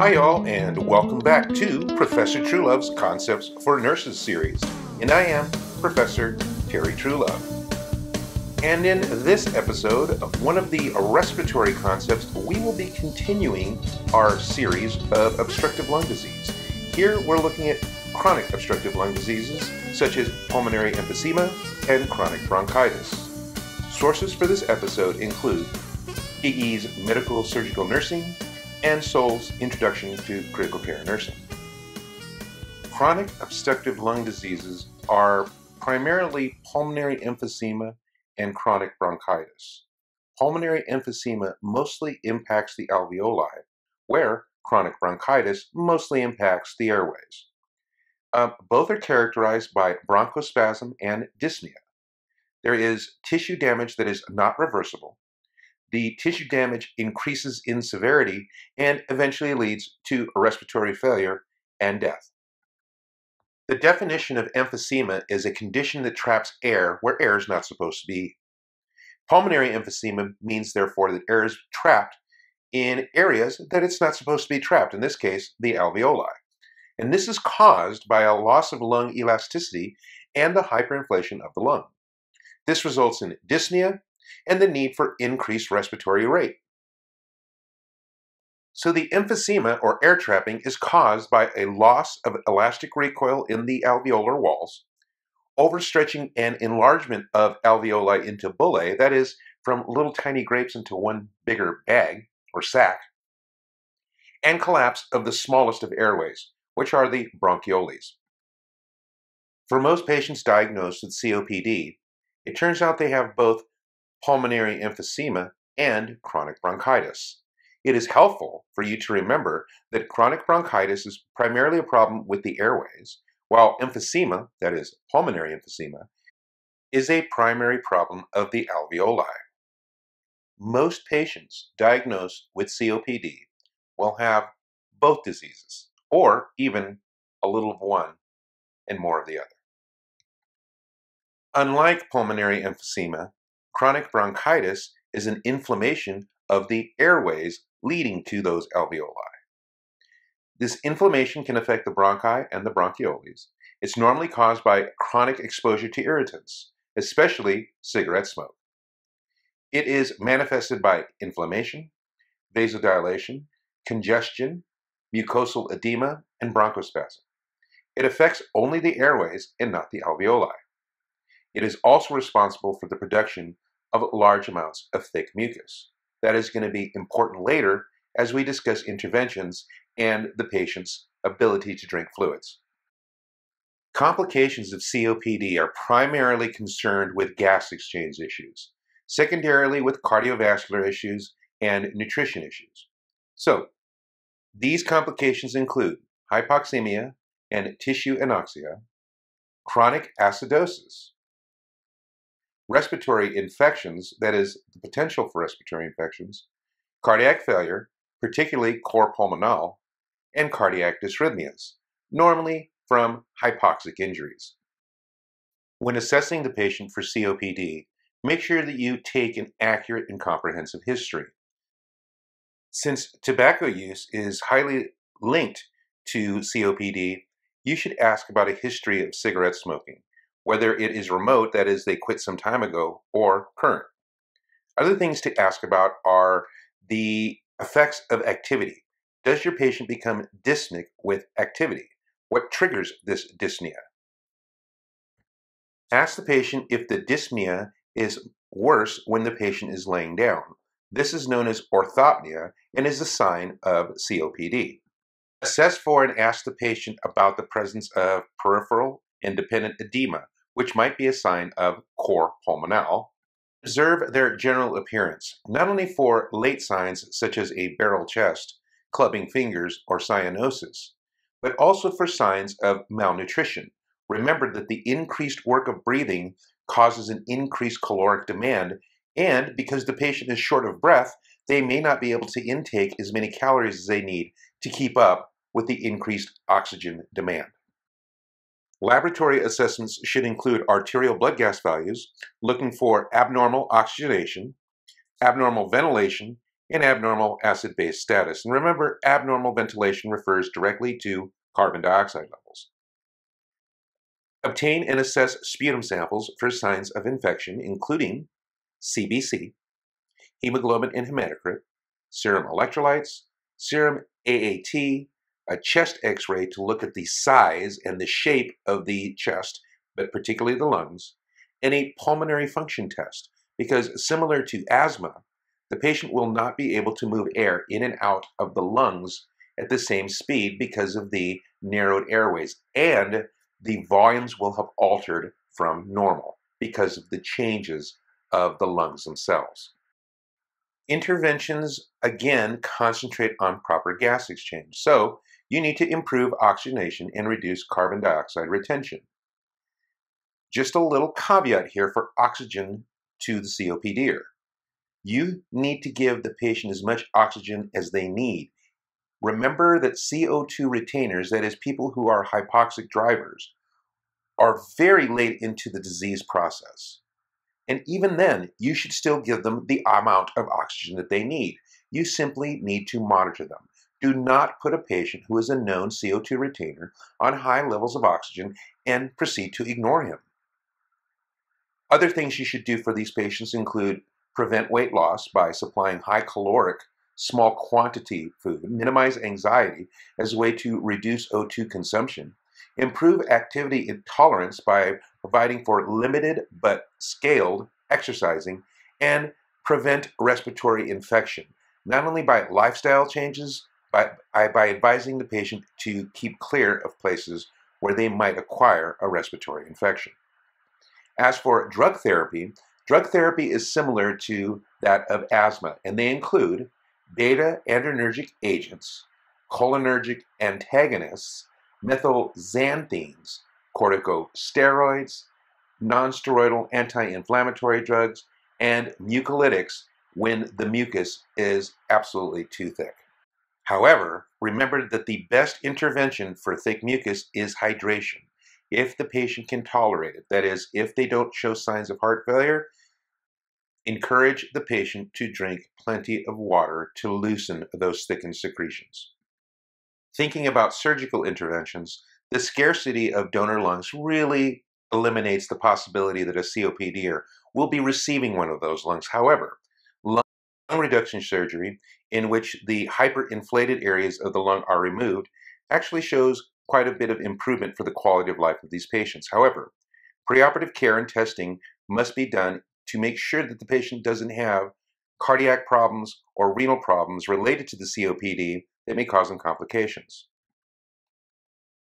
Hi, y'all, and welcome back to Professor Truelove's Concepts for Nurses series. And I am Professor Terry Truelove. And in this episode of one of the respiratory concepts, we will be continuing our series of obstructive lung disease. Here we're looking at chronic obstructive lung diseases such as pulmonary emphysema and chronic bronchitis. Sources for this episode include PE's Medical Surgical Nursing and Sole's Introduction to Critical Care Nursing. Chronic obstructive lung diseases are primarily pulmonary emphysema and chronic bronchitis. Pulmonary emphysema mostly impacts the alveoli, where chronic bronchitis mostly impacts the airways. Uh, both are characterized by bronchospasm and dyspnea. There is tissue damage that is not reversible. The tissue damage increases in severity and eventually leads to respiratory failure and death. The definition of emphysema is a condition that traps air where air is not supposed to be. Pulmonary emphysema means, therefore, that air is trapped in areas that it's not supposed to be trapped, in this case, the alveoli. And this is caused by a loss of lung elasticity and the hyperinflation of the lung. This results in dyspnea and the need for increased respiratory rate. So the emphysema or air trapping is caused by a loss of elastic recoil in the alveolar walls, overstretching and enlargement of alveoli into bullae, that is, from little tiny grapes into one bigger bag or sac, and collapse of the smallest of airways, which are the bronchioles. For most patients diagnosed with COPD, it turns out they have both pulmonary emphysema and chronic bronchitis. It is helpful for you to remember that chronic bronchitis is primarily a problem with the airways, while emphysema, that is, pulmonary emphysema, is a primary problem of the alveoli. Most patients diagnosed with COPD will have both diseases, or even a little of one and more of the other. Unlike pulmonary emphysema, chronic bronchitis is an inflammation of the airways leading to those alveoli. This inflammation can affect the bronchi and the bronchioles. It's normally caused by chronic exposure to irritants, especially cigarette smoke. It is manifested by inflammation, vasodilation, congestion, mucosal edema, and bronchospasm. It affects only the airways and not the alveoli. It is also responsible for the production of large amounts of thick mucus. That is going to be important later as we discuss interventions and the patient's ability to drink fluids. Complications of COPD are primarily concerned with gas exchange issues, secondarily with cardiovascular issues and nutrition issues. So, these complications include hypoxemia and tissue anoxia, chronic acidosis, respiratory infections, that is, the potential for respiratory infections, cardiac failure, particularly cor pulmonale, and cardiac dysrhythmias, normally from hypoxic injuries. When assessing the patient for COPD, make sure that you take an accurate and comprehensive history. Since tobacco use is highly linked to COPD, you should ask about a history of cigarette smoking whether it is remote, that is, they quit some time ago, or current. Other things to ask about are the effects of activity. Does your patient become dyspneic with activity? What triggers this dyspnea? Ask the patient if the dyspnea is worse when the patient is laying down. This is known as orthopnea and is a sign of COPD. Assess for and ask the patient about the presence of peripheral independent edema, which might be a sign of cor pulmonale. Observe their general appearance, not only for late signs such as a barrel chest, clubbing fingers, or cyanosis, but also for signs of malnutrition. Remember that the increased work of breathing causes an increased caloric demand, and because the patient is short of breath, they may not be able to intake as many calories as they need to keep up with the increased oxygen demand. Laboratory assessments should include arterial blood gas values, looking for abnormal oxygenation, abnormal ventilation, and abnormal acid-base status. And remember, abnormal ventilation refers directly to carbon dioxide levels. Obtain and assess sputum samples for signs of infection, including CBC, hemoglobin and hematocrit, serum electrolytes, serum AAT, a chest x-ray to look at the size and the shape of the chest, but particularly the lungs, and a pulmonary function test, because similar to asthma, the patient will not be able to move air in and out of the lungs at the same speed because of the narrowed airways, and the volumes will have altered from normal because of the changes of the lungs themselves. Interventions, again, concentrate on proper gas exchange. So you need to improve oxygenation and reduce carbon dioxide retention. Just a little caveat here for oxygen to the COPD. You need to give the patient as much oxygen as they need. Remember that CO2 retainers, that is, people who are hypoxic drivers, are very late into the disease process. And even then, you should still give them the amount of oxygen that they need. You simply need to monitor them. Do not put a patient who is a known CO2 retainer on high levels of oxygen and proceed to ignore him. Other things you should do for these patients include prevent weight loss by supplying high caloric, small quantity food, minimize anxiety as a way to reduce O2 consumption, improve activity intolerance by providing for limited but scaled exercising, and prevent respiratory infection, not only by lifestyle changes, but by advising the patient to keep clear of places where they might acquire a respiratory infection. As for drug therapy, drug therapy is similar to that of asthma, and they include beta adrenergic agents, cholinergic antagonists, methylxanthines, corticosteroids, nonsteroidal anti-inflammatory drugs, and mucolytics when the mucus is absolutely too thick. However, remember that the best intervention for thick mucus is hydration. If the patient can tolerate it, that is, if they don't show signs of heart failure, encourage the patient to drink plenty of water to loosen those thickened secretions. Thinking about surgical interventions, the scarcity of donor lungs really eliminates the possibility that a COPDer will be receiving one of those lungs. However, lung reduction surgery, in which the hyperinflated areas of the lung are removed, actually shows quite a bit of improvement for the quality of life of these patients. However, preoperative care and testing must be done to make sure that the patient doesn't have cardiac problems or renal problems related to the COPD that may cause them complications.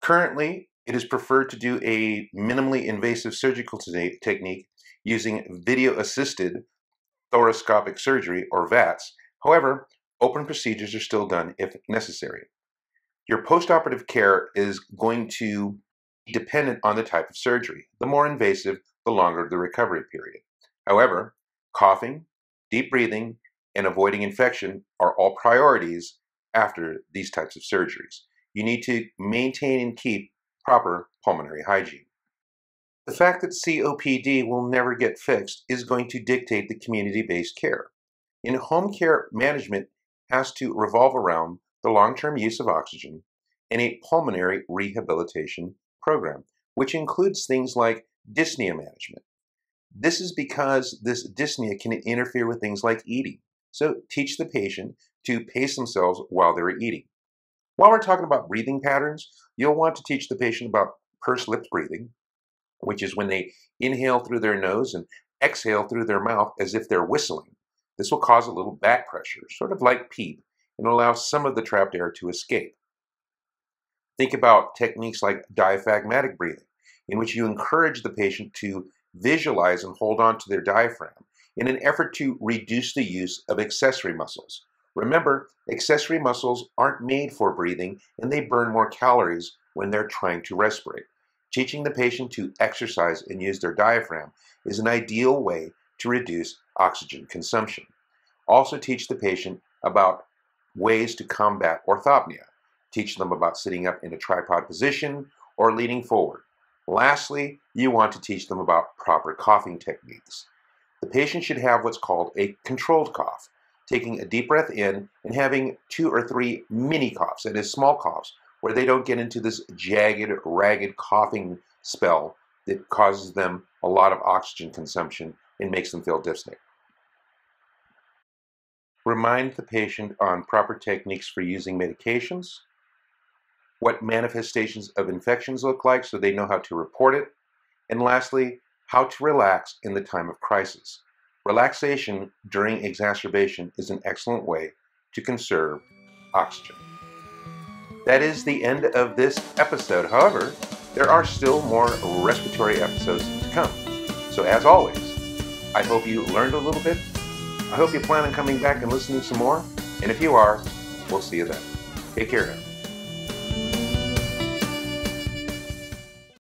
Currently, it is preferred to do a minimally invasive surgical technique using video-assisted thoracoscopic surgery, or VATS. However, open procedures are still done if necessary. Your postoperative care is going to be dependent on the type of surgery. The more invasive, the longer the recovery period. However, coughing, deep breathing, and avoiding infection are all priorities after these types of surgeries. You need to maintain and keep proper pulmonary hygiene. The fact that COPD will never get fixed is going to dictate the community-based care. In home care management has to revolve around the long-term use of oxygen and a pulmonary rehabilitation program, which includes things like dyspnea management. This is because this dyspnea can interfere with things like eating. So teach the patient to pace themselves while they're eating. While we're talking about breathing patterns, you'll want to teach the patient about pursed lip breathing, which is when they inhale through their nose and exhale through their mouth as if they're whistling. This will cause a little back pressure, sort of like PEEP, and allow some of the trapped air to escape. Think about techniques like diaphragmatic breathing, in which you encourage the patient to visualize and hold on to their diaphragm in an effort to reduce the use of accessory muscles, Remember, accessory muscles aren't made for breathing and they burn more calories when they're trying to respirate. Teaching the patient to exercise and use their diaphragm is an ideal way to reduce oxygen consumption. Also teach the patient about ways to combat orthopnea. Teach them about sitting up in a tripod position or leaning forward. Lastly, you want to teach them about proper coughing techniques. The patient should have what's called a controlled cough, taking a deep breath in and having two or three mini coughs, that is small coughs, where they don't get into this jagged, ragged coughing spell that causes them a lot of oxygen consumption and makes them feel dyspneic. Remind the patient on proper techniques for using medications, what manifestations of infections look like so they know how to report it, and lastly, how to relax in the time of crisis. Relaxation during exacerbation is an excellent way to conserve oxygen. That is the end of this episode. However, there are still more respiratory episodes to come. So, as always, I hope you learned a little bit. I hope you plan on coming back and listening some more. And if you are, we'll see you then. Take care.